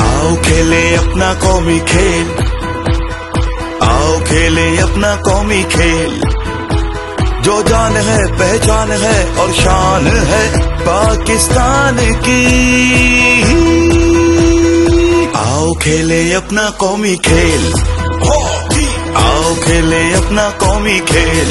आओ खेले अपना कौमी खेल। आओ खेले अपना कौमी खेल। जो जान है, पहचान है और शान है पाकिस्तान की। खेले अपना कौमी खेल। आओ खेले अपना कौमी खेल।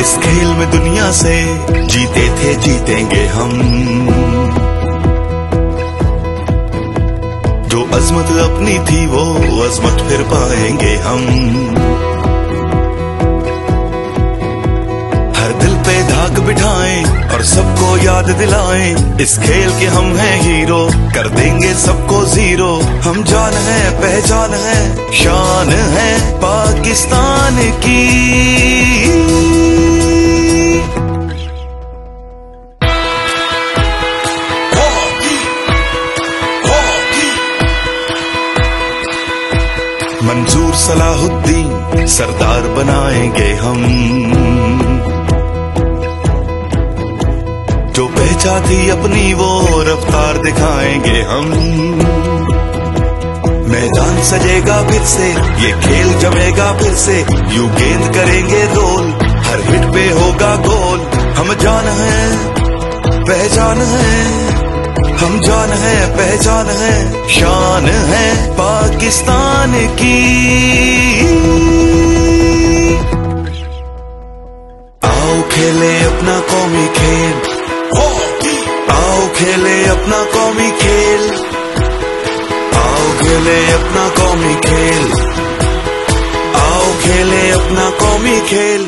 इस खेल में दुनिया से जीते थे, जीतेंगे हम। जो अजमत अपनी थी, वो अजमत फिर पाएँगे हम। धाक बिठाएँ और सबको याद दिलाएँ। इस खेल के हम हैं हीरो, कर देंगे सबको ज़ीरो। हम जान है, पहचान है, शान है पाकिस्तान की। मंजूर सलाहुद्दीन सरदार बनाएँगे हम। जो थी अपनी वो रफ्तार दिखाएँगे हम। मैदान सजेगा फिर से, ये खेल जमेगा फिर से, यू गेंद करेंगे रोल हर हिट पे होगा गोल हम जान है, पहचान है, हम जान है, पहचान है, शान है पाकिस्तान की। आओ खेले अपना कौमी खेल खेले अपना कौमी खेल। आओ खेले अपना कौमी खेल। आओ खेले अपना कौमी खेल।